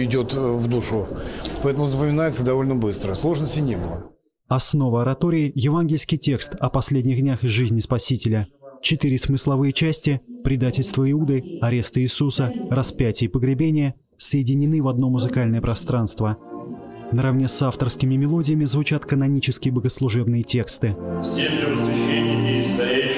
идет в душу. Поэтому запоминается довольно быстро. Сложностей не было. Основа оратории – евангельский текст о последних днях из жизни Спасителя. Четыре смысловые части – предательство Иуды, арест Иисуса, распятие и погребение – соединены в одно музыкальное пространство – Наравне с авторскими мелодиями звучат канонические богослужебные тексты. Все первосвященники и старейшины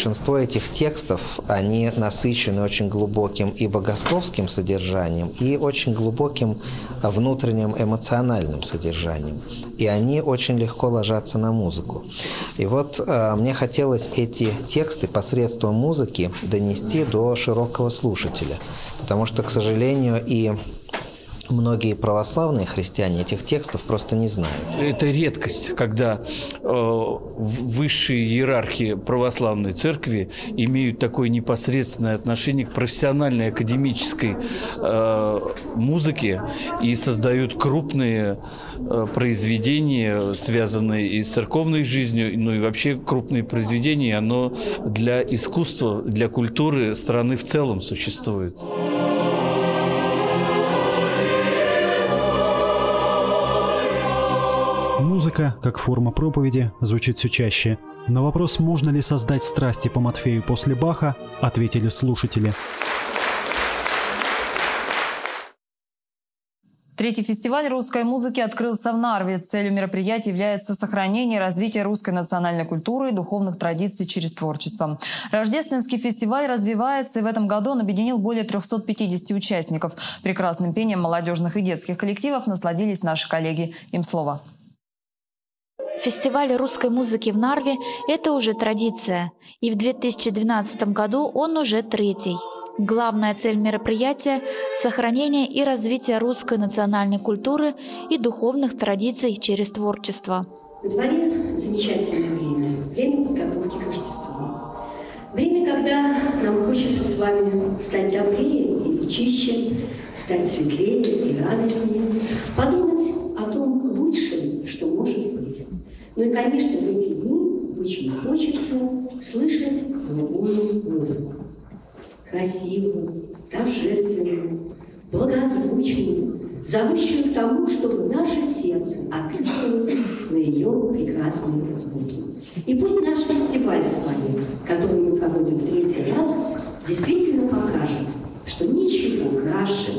Большинство этих текстов, они насыщены очень глубоким и богословским содержанием, и очень глубоким внутренним эмоциональным содержанием. И они очень легко ложатся на музыку. И вот э, мне хотелось эти тексты посредством музыки донести до широкого слушателя. Потому что, к сожалению, и Многие православные христиане этих текстов просто не знают. Это редкость, когда э, высшие иерархии православной церкви имеют такое непосредственное отношение к профессиональной академической э, музыке и создают крупные э, произведения, связанные и с церковной жизнью, ну и вообще крупные произведения, оно для искусства, для культуры страны в целом существует. Музыка, как форма проповеди, звучит все чаще. На вопрос, можно ли создать страсти по Матфею после Баха, ответили слушатели. Третий фестиваль русской музыки открылся в Нарве. Целью мероприятия является сохранение и развитие русской национальной культуры и духовных традиций через творчество. Рождественский фестиваль развивается, и в этом году он объединил более 350 участников. Прекрасным пением молодежных и детских коллективов насладились наши коллеги. Им слово. Фестиваль русской музыки в Нарве – это уже традиция, и в 2012 году он уже третий. Главная цель мероприятия – сохранение и развитие русской национальной культуры и духовных традиций через творчество. На дворе замечательное время, время подготовки к Рождеству. Время, когда нам хочется с вами стать добрее и чище, стать светлее и радостнее, подумать о том лучшем, что может быть. Ну и, конечно, в эти дни очень хочется слышать новую музыку красивую, торжественную, благозвучную, зовущую к тому, чтобы наше сердце откликнулось на ее прекрасные звуки. И пусть наш фестиваль с вами, который мы проводим в третий раз, действительно покажет, что ничего краше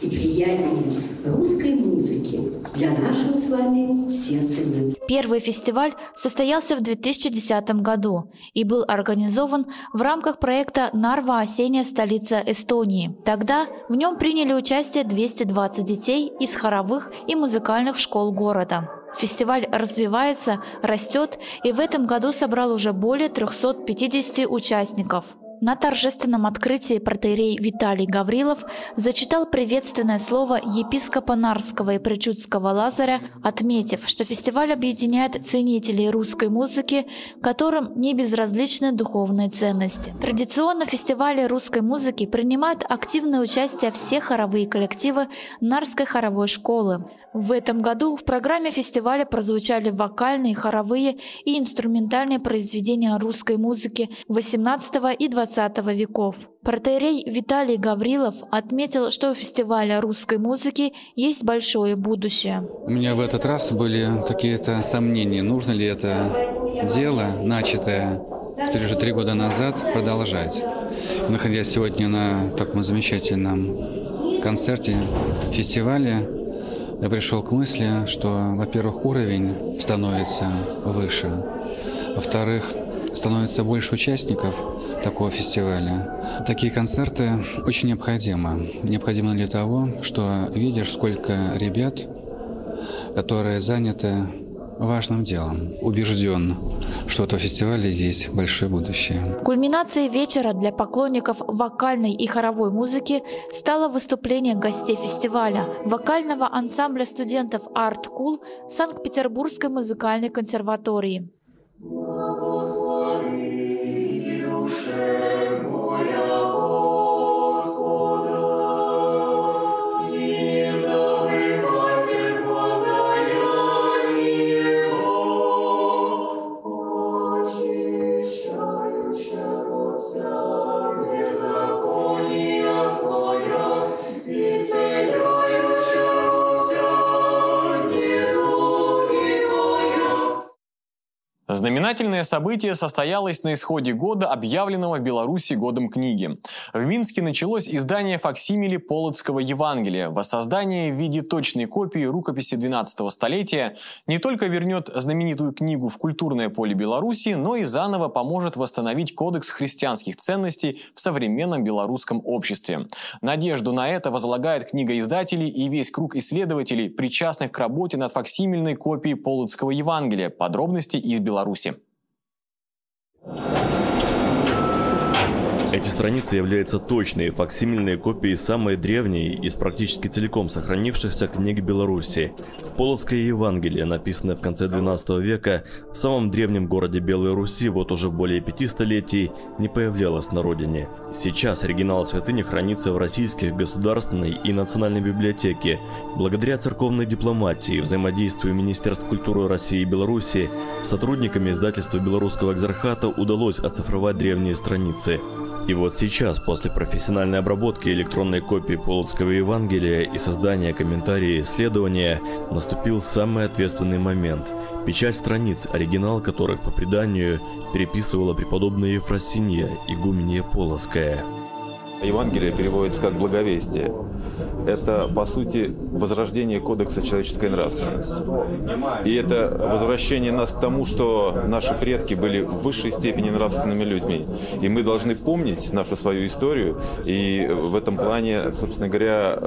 и приятнее русской музыки для нашего с вами сердца нет. Первый фестиваль состоялся в 2010 году и был организован в рамках проекта «Нарва. Осенняя столица Эстонии». Тогда в нем приняли участие 220 детей из хоровых и музыкальных школ города. Фестиваль развивается, растет и в этом году собрал уже более 350 участников. На торжественном открытии протеерей Виталий Гаврилов зачитал приветственное слово епископа Нарского и Причудского Лазаря, отметив, что фестиваль объединяет ценителей русской музыки, которым не безразличны духовные ценности. Традиционно в фестивале русской музыки принимают активное участие все хоровые коллективы Нарской хоровой школы. В этом году в программе фестиваля прозвучали вокальные, хоровые и инструментальные произведения русской музыки XVIII и XX веков. Протеерей Виталий Гаврилов отметил, что у фестиваля русской музыки есть большое будущее. У меня в этот раз были какие-то сомнения, нужно ли это дело, начатое теперь уже три года назад, продолжать. Находясь сегодня на таком замечательном концерте, фестивале, я пришел к мысли, что, во-первых, уровень становится выше, во-вторых, становится больше участников такого фестиваля. Такие концерты очень необходимы. Необходимы для того, что видишь, сколько ребят, которые заняты важным делом. Убежден, что этого фестиваля есть большое будущее. Кульминацией вечера для поклонников вокальной и хоровой музыки стало выступление гостей фестиваля вокального ансамбля студентов Art Cool Санкт-Петербургской музыкальной консерватории. Благослови душе Знаменательное событие состоялось на исходе года, объявленного в Беларуси годом книги. В Минске началось издание факсимили Полоцкого Евангелия. Воссоздание в виде точной копии рукописи 12 столетия не только вернет знаменитую книгу в культурное поле Беларуси, но и заново поможет восстановить кодекс христианских ценностей в современном белорусском обществе. Надежду на это возлагает книга издателей и весь круг исследователей, причастных к работе над факсимильной копией Полоцкого Евангелия. Подробности из Беларуси. Беларуси. Эти страницы являются точной, факсимильной копией самой древней из практически целиком сохранившихся книг Беларуси. Полоцкое Евангелие, написанное в конце 12 века в самом древнем городе Белой Руси вот уже более пяти столетий, не появлялось на родине. Сейчас оригинал святыни хранится в российских государственной и национальной библиотеке. Благодаря церковной дипломатии, взаимодействию Министерств культуры России и Беларуси, сотрудниками издательства Белорусского экзархата удалось оцифровать древние страницы. И вот сейчас, после профессиональной обработки электронной копии Полоцкого Евангелия и создания комментария и исследования, наступил самый ответственный момент. Печать страниц, оригинал которых по преданию переписывала преподобная Ефросинья, игуменья Полоцкая. Евангелие переводится как «благовестие». Это, по сути, возрождение кодекса человеческой нравственности. И это возвращение нас к тому, что наши предки были в высшей степени нравственными людьми. И мы должны помнить нашу свою историю. И в этом плане, собственно говоря,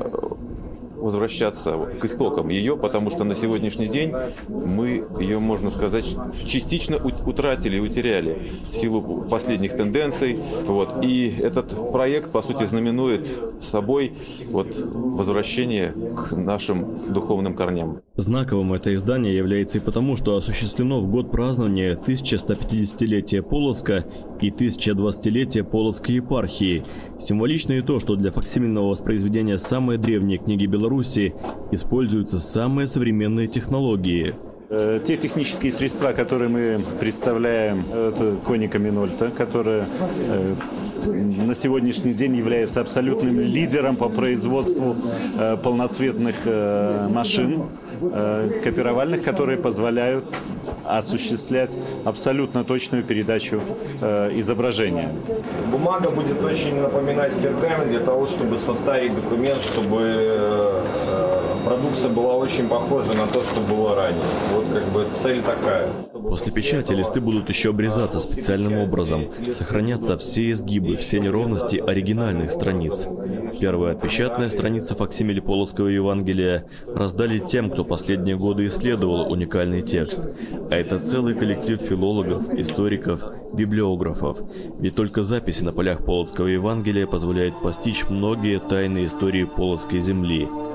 возвращаться к истокам ее, потому что на сегодняшний день мы ее, можно сказать, частично утратили и утеряли в силу последних тенденций. Вот. И этот проект, по сути, знаменует собой вот, возвращение к нашим духовным корням. Знаковым это издание является и потому, что осуществлено в год празднования 1150-летия Полоцка и 1020-летия Полоцкой епархии. Символично и то, что для факсимильного воспроизведения самой древней книги Беларуси используются самые современные технологии. Э, те технические средства, которые мы представляем, это коника Минольта, которая э, на сегодняшний день является абсолютным лидером по производству э, полноцветных машин копировальных, которые позволяют осуществлять абсолютно точную передачу изображения. Бумага будет очень напоминать пергамент для того, чтобы составить документ, чтобы продукция была очень похожа на то, что было ранее. Вот как бы цель такая. После печати листы будут еще обрезаться специальным образом. Сохранятся все изгибы, все неровности оригинальных страниц. Первая отпечатная страница факсимиле Полоцкого Евангелия раздали тем, кто последние годы исследовал уникальный текст. А это целый коллектив филологов, историков, библиографов. Ведь только записи на полях Полоцкого Евангелия позволяют постичь многие тайные истории Полоцкой земли –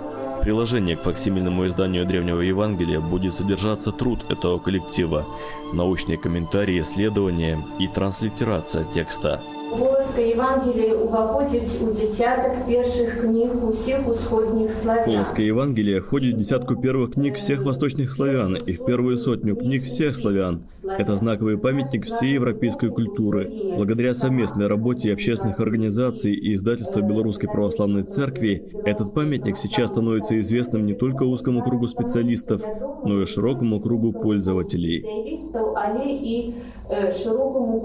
приложении к факсимильному изданию Древнего Евангелия будет содержаться труд этого коллектива, научные комментарии, исследования и транслитерация текста – Полоцкае Евангелие уваходзіць у десяток первых книг всех усходних славян. Полоцкое Евангелие входит в десятку первых книг всех восточных славян и в первую сотню книг всех славян. Это знаковый памятник всей европейской культуры. Благодаря совместной работе общественных организаций и издательства Белорусской Православной Церкви, этот памятник сейчас становится известным не только узкому кругу специалистов, но и широкому кругу пользователей. Широкому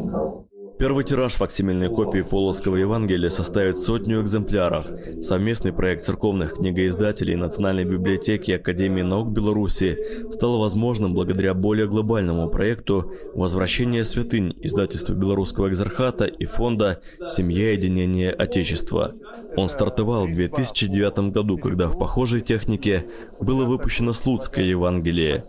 користальников. Первый тираж факсимильной копии Полоцкого Евангелия составит сотню экземпляров. Совместный проект церковных книгоиздателей Национальной библиотеки Академии наук Беларуси стал возможным благодаря более глобальному проекту «Возвращение святынь» издательства Белорусского экзархата и фонда «Семья единения Отечества». Он стартовал в 2009 году, когда в похожей технике было выпущено Слуцкое Евангелие.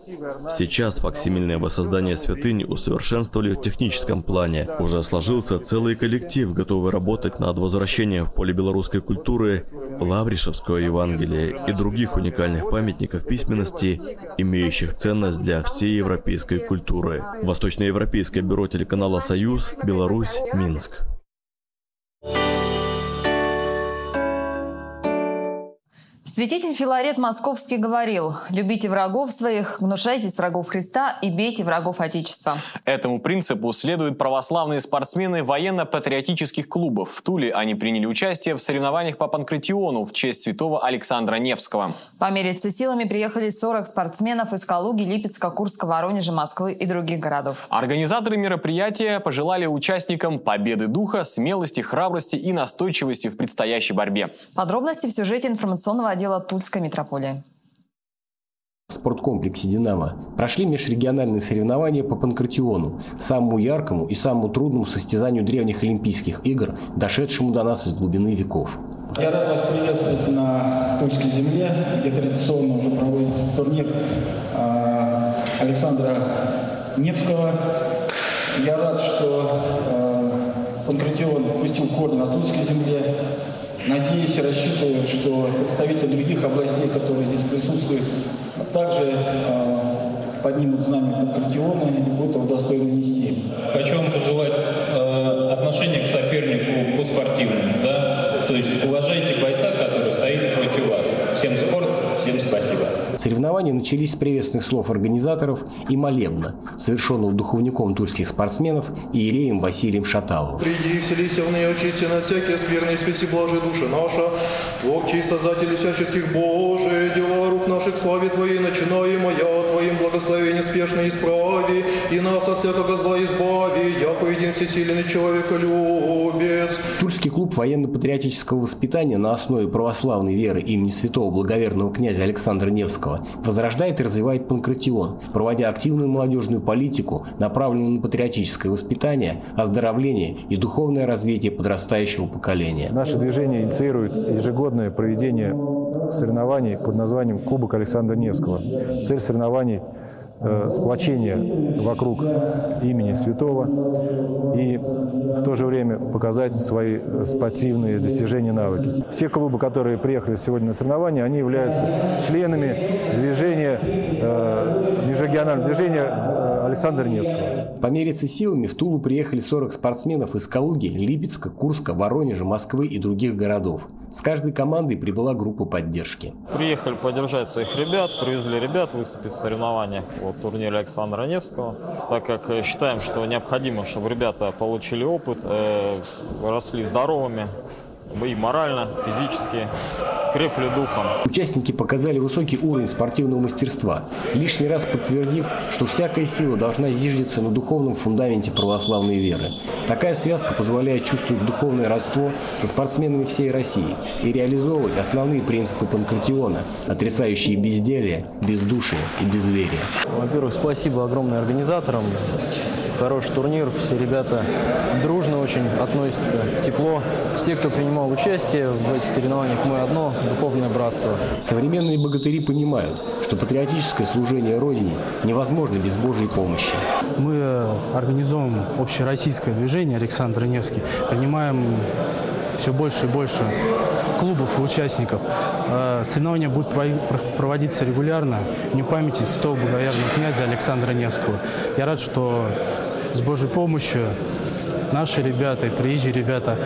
Сейчас факсимильное воссоздание святынь усовершенствовали в техническом плане. Уже сложился целый коллектив, готовый работать над возвращением в поле белорусской культуры Лавришевского Евангелия и других уникальных памятников письменности, имеющих ценность для всей европейской культуры. Восточноевропейское бюро телеканала «Союз», Беларусь, Минск. Святитель Филарет Московский говорил, любите врагов своих, внушайтесь врагов Христа и бейте врагов Отечества. Этому принципу следуют православные спортсмены военно-патриотических клубов. В Туле они приняли участие в соревнованиях по панкратиону в честь святого Александра Невского. Помериться силами приехали 40 спортсменов из Калуги, Липецка, Курска, Воронежа, Москвы и других городов. Организаторы мероприятия пожелали участникам победы духа, смелости, храбрости и настойчивости в предстоящей борьбе. Подробности в сюжете информационного отдела Тульской метрополии. В спорткомплексе «Динамо» прошли межрегиональные соревнования по панкратиону, самому яркому и самому трудному состязанию древних Олимпийских игр, дошедшему до нас из глубины веков. Я рад вас приветствовать на Тульской земле, где традиционно уже проводится турнир а, Александра Невского. Я рад, что а, Панкратион пустил корни на Тульской земле. Надеюсь рассчитываю, что представители других областей, которые здесь присутствуют, также э, поднимут знамя Панкратиона и будут его достойно нести. Хочу вам пожелать э, отношения к сопернику по спортивному, да, то есть уважайте бойца, который стоит против вас. Всем спорт, всем спасибо. Соревнования начались с приветственных слов организаторов и молебна, совершенного духовником тульских спортсменов Иереем Василием Шаталовым. «Приди, вселися в нее, очисти на всякие скверные, спаси блажи души наша, Бог, чей создатель всяческих Божий, дела рук наших славе Твоей, начинаем, я Твоя Твоим благословение спешно исправи, и нас от всякого зла избави, яко един всесильный человеколюбец. Тульский клуб военно-патриотического воспитания на основе православной веры имени святого благоверного князя Александра Невского возрождает и развивает панкратион, проводя активную молодежную политику, направленную на патриотическое воспитание, оздоровление и духовное развитие подрастающего поколения. Наше движение инициирует ежегодное проведение соревнований под названием Кубок Александра Невского. Цель соревнований э, сплочение вокруг имени святого и в то же время показать свои э, спортивные достижения навыки. Все клубы, которые приехали сегодня на соревнования, они являются членами движения, э, межрегионального движения Александра Невского. Помериться силами в Тулу приехали 40 спортсменов из Калуги, Липецка, Курска, Воронежа, Москвы и других городов. С каждой командой прибыла группа поддержки. Приехали поддержать своих ребят, привезли ребят выступить в соревнованиях в турнире Александра Невского, так как э, считаем, что необходимо, чтобы ребята получили опыт, э, росли здоровыми, и морально, физически, крепли духом. Участники показали высокий уровень спортивного мастерства, лишний раз подтвердив, что всякая сила должна зиждиться на духовном фундаменте православной веры. Такая связка позволяет чувствовать духовное родство со спортсменами всей России и реализовывать основные принципы панкратиона, отрицающие безделие, бездушие и безверие. Во-первых, спасибо огромное организаторам. Хороший турнир, все ребята дружно очень относятся, тепло. Все, кто принимал участие в этих соревнованиях, мы одно духовное братство. Современные богатыри понимают, что патриотическое служение Родине невозможно без Божьей помощи. Мы организуем общероссийское движение Александр Невский, принимаем все больше и больше клубов и участников. Э, соревнования будут проводиться регулярно в памяти святого благоверного князя Александра Невского. Я рад, что с Божьей помощью наши ребята и приезжие ребята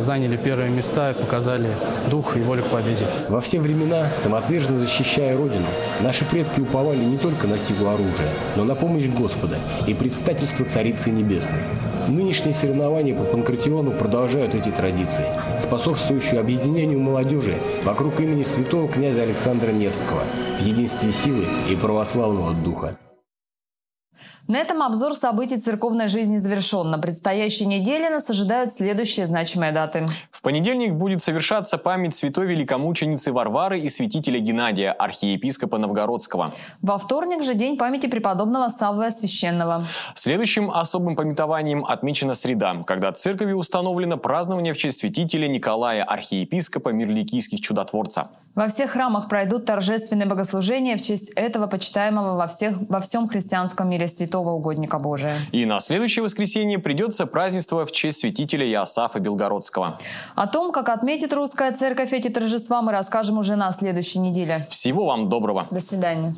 заняли первые места и показали дух и волю к победе. Во все времена, самоотверженно защищая Родину, наши предки уповали не только на силу оружия, но на помощь Господа и предстательство Царицы Небесной. Нынешние соревнования по панкратиону продолжают эти традиции, способствующие объединению молодежи вокруг имени святого князя Александра Невского в единстве силы и православного духа. На этом обзор событий церковной жизни завершен. На предстоящей неделе нас ожидают следующие значимые даты. В понедельник будет совершаться память святой великомученицы Варвары и святителя Геннадия, архиепископа Новгородского. Во вторник же день памяти преподобного Саввия Священного. Следующим особым пометованием отмечена среда, когда церковью установлено празднование в честь святителя Николая, архиепископа Мирликийских чудотворца. Во всех храмах пройдут торжественные богослужения в честь этого почитаемого во, всех, во всем христианском мире святого святого угодника Божия. И на следующее воскресенье придется празднество в честь святителя Иосафа Белгородского. О том, как отметит русская церковь эти торжества, мы расскажем уже на следующей неделе. Всего вам доброго. До свидания.